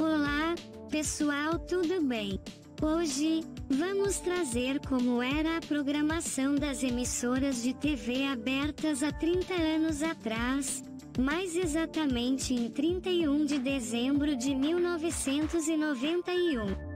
Olá, pessoal, tudo bem? Hoje, vamos trazer como era a programação das emissoras de TV abertas há 30 anos atrás, mais exatamente em 31 de dezembro de 1991.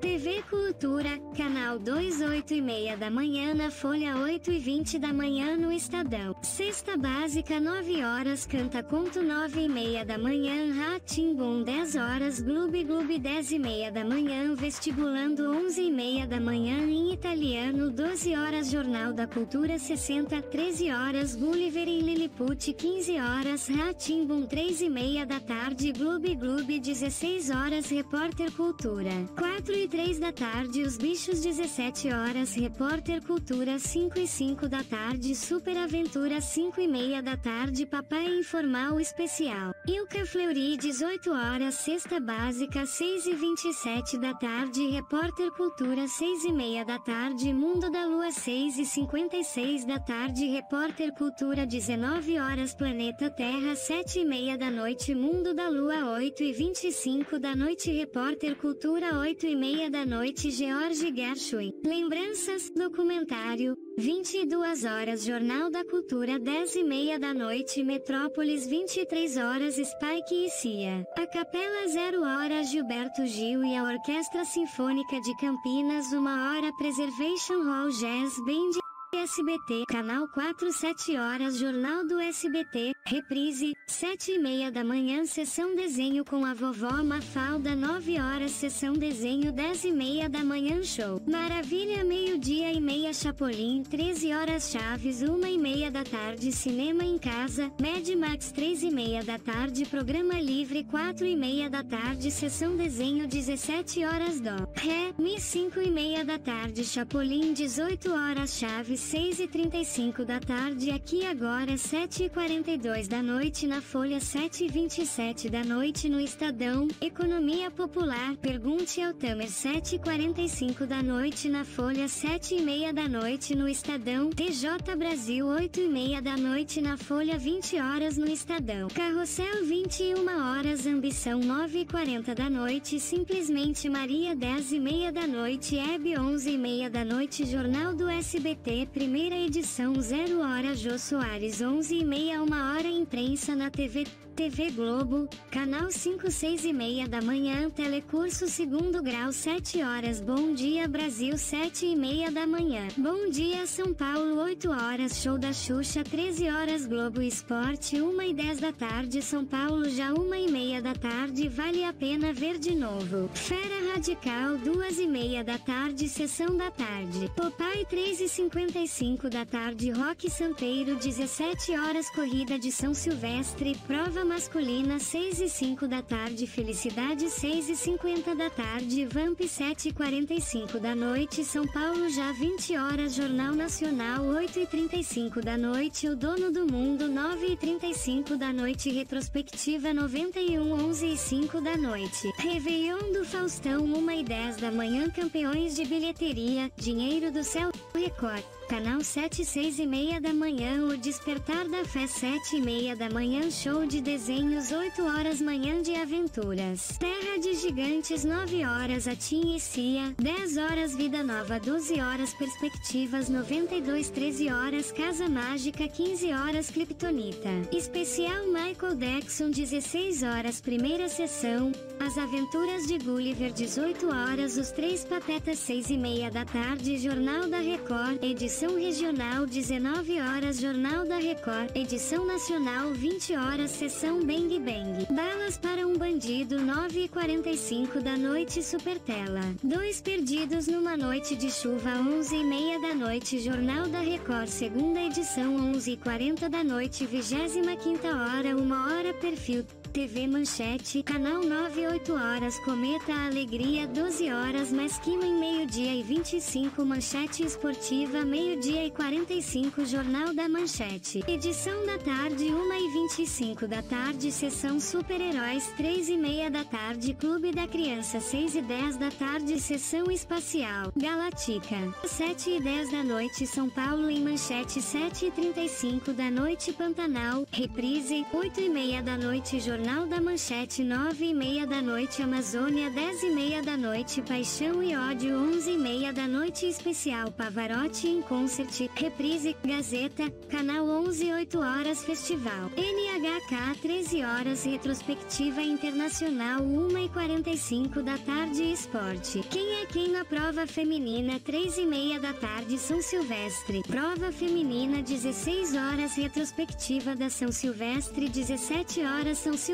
TV Cultura, canal 2 8 e meia da manhã na Folha 8 e 20 da manhã no Estadão. Sexta Básica 9 horas Canta Conto 9 e meia da manhã Ratimbum 10 horas Gloob Gloob 10 e meia da manhã Vestibulando 11 e meia da manhã em italiano 12 horas Jornal da Cultura 60 13 horas Gulliver em Lilliput 15 horas Ratimbum 3 e meia da tarde Gloob Gloob 16 horas Repórter Cultura 4 e 3 da tarde Os Bichos 17 horas Repórter Cultura 5 e 5 da tarde Super Aventura 5 e meia da tarde Papai Informal Especial. Ilka Fleury 18 horas Sexta Básica 6 e 27 da tarde Repórter Cultura 6 e meia da tarde Mundo da Lua 6 e 56 da tarde Repórter Cultura 19 horas Planeta Terra 7 e meia da noite Mundo da Lua 8 e 25 da noite Repórter Cultura 8 e meia da noite George Gershwin. Lembranças, documentário, 22 horas Jornal da Cultura 10 e meia da noite Metrópolis 23 horas Spike e Cia. A Capela 0 horas Gilberto Gil e a Orquestra Sinfônica de Campinas 1 hora Preservation Hall Jazz Band SBT, canal 4 7 horas Jornal do SBT, reprise, 7 e meia da manhã sessão desenho com a vovó Mafalda 9 horas sessão desenho 10 e meia da manhã show. Maravilha meio dia e meia Chapolin 13 horas Chaves 1 e meia da tarde cinema em casa, Mad Max 3 e meia da tarde programa livre 4 e meia da tarde sessão desenho 17 horas dó. Ré, Mi 5 e meia da tarde Chapolin 18 horas Chaves 6 e 35 da tarde aqui agora 7 e 42 da noite na Folha 7 e 27 da noite no Estadão, Economia Popular, pergunte ao Tamer 7 e 45 da noite na Folha 7 e meia da noite no Estadão, TJ Brasil 8 e meia da noite na Folha 20 horas no Estadão, Carrossel 21 horas Ambição 9 e 40 da noite simplesmente Maria 10 e meia da noite Hebe 11 e meia da noite Jornal do SBT primeira edição 0 hora Jô Soares 11 e meia 1 hora imprensa na TV TV Globo, canal 5 6 e meia da manhã Telecurso segundo grau 7 horas Bom dia Brasil 7 e meia da manhã. Bom dia São Paulo 8 horas Show da Xuxa 13 horas Globo Esporte 1 e 10 da tarde São Paulo já 1 e meia da tarde Vale a pena ver de novo. Fera Radical 2 e meia da tarde Sessão da tarde. Popeye 3 e 55 da tarde Rock Santeiro 17 horas Corrida de São Silvestre Prova masculina 6 e 5 da tarde Felicidade 6 e 50 da tarde Vamp 7 e 45 da noite São Paulo já 20 horas Jornal Nacional 8 e 35 da noite O Dono do Mundo 9 e 35 da noite Retrospectiva 91 11 e 5 da noite. Réveillon do Faustão 1 e 10 da manhã Campeões de bilheteria Dinheiro do Céu Record Canal 7 6 e meia da manhã O Despertar da Fé 7 e meia da manhã Show de desenhos 8 horas Manhã de aventuras. Terra de Gigantes 9 horas Atim e Cia 10 horas Vida Nova 12 horas Perspectivas 92 13 horas Casa Mágica 15 horas Kryptonita. Especial Michael Jackson 16 horas Primeira sessão As Aventuras de Gulliver 18 horas Os Três Patetas 6 e meia da tarde Jornal da Record Edição Regional 19 horas Jornal da Record Edição Nacional 20 horas Sessão Bang Bang. Balas para um Bandido 9 e 45 da noite Supertela. Dois Perdidos numa Noite de Chuva 11 e meia da noite Jornal da Record Segunda edição 11 e 40 da noite 25 quinta hora Uma hora Perfil TV Manchete, canal 9 8 horas Cometa Alegria 12 horas Mesquima em meio-dia e 25 Manchete Esportiva meio-dia e 45 Jornal da Manchete. Edição da tarde 1 e 25 da tarde Sessão Super-Heróis 3 e meia da tarde Clube da Criança 6 e 10 da tarde Sessão Espacial Galatica 7 e 10 da noite São Paulo em Manchete 7 e 35 da noite Pantanal Reprise 8 e meia da noite Jornal Jornal da Manchete 9 e meia da noite Amazônia 10 e meia da noite Paixão e Ódio 11 e meia da noite Especial Pavarotti em Concert, Reprise, Gazeta, Canal 11 8 horas Festival, NHK 13 horas Retrospectiva Internacional 1 e 45 da tarde Esporte. Quem é quem na prova feminina 3 e meia da tarde São Silvestre, prova feminina 16 horas Retrospectiva da São Silvestre 17 horas São Silvestre,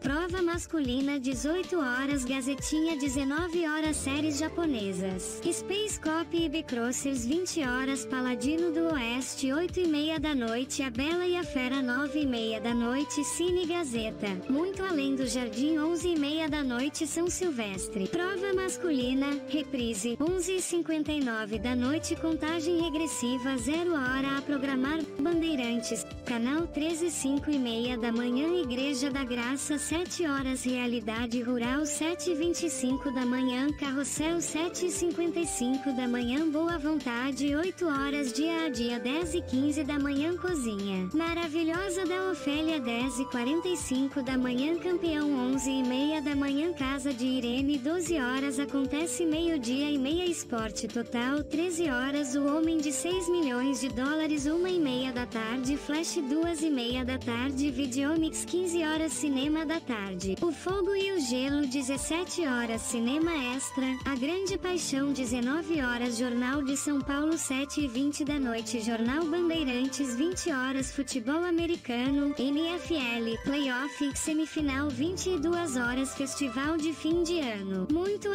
prova masculina 18 horas Gazetinha 19 horas Séries japonesas, Space Cop e Bicrossers 20 horas Paladino do Oeste 8 e meia da noite A Bela e a Fera 9 e meia da noite Cine Gazeta, Muito Além do Jardim 11 e meia da noite São Silvestre, prova masculina, reprise 11 e 59 da noite Contagem regressiva 0 hora a programar, Bandeirantes, canal 13 5 e meia da manhã Igreja da Graça 7 horas Realidade Rural 7 e 25 da manhã Carrossel 7 e 55 da manhã Boa Vontade 8 horas dia a dia 10 e 15 da manhã Cozinha. Maravilhosa da Ofélia 10 e 45 da manhã Campeão 11 e meia da manhã Casa de Irene 12 horas Acontece meio-dia e meia Esporte Total 13 horas O Homem de 6 milhões de dólares 1 e meia da tarde Flash 2 e meia da tarde Videomix 15 horas Cinema da tarde. O Fogo e o Gelo 17 horas Cinema Extra. A Grande Paixão 19 horas Jornal de São Paulo 7 e 20 da noite. Jornal Bandeirantes 20 horas Futebol Americano NFL Playoff Semifinal 22 horas Festival de fim de ano. Muito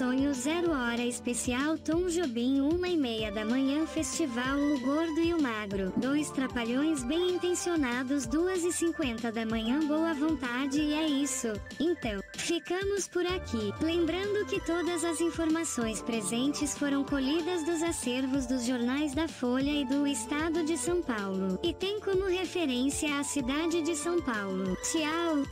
sonho 0 hora especial Tom Jobim 1 e meia da manhã Festival O Gordo e o Magro Dois trapalhões bem intencionados 2 e 50 da manhã Boa vontade e é isso. Então, ficamos por aqui. Lembrando que todas as informações presentes foram colhidas dos acervos dos jornais da Folha e do Estado de São Paulo. E tem como referência a cidade de São Paulo. Tchau!